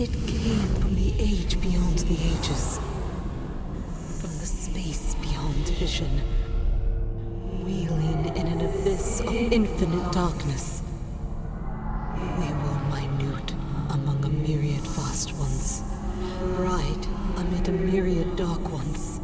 It came from the age beyond the ages. From the space beyond vision. Wheeling in an abyss of infinite darkness. We were minute among a myriad vast ones. Bright amid a myriad dark ones.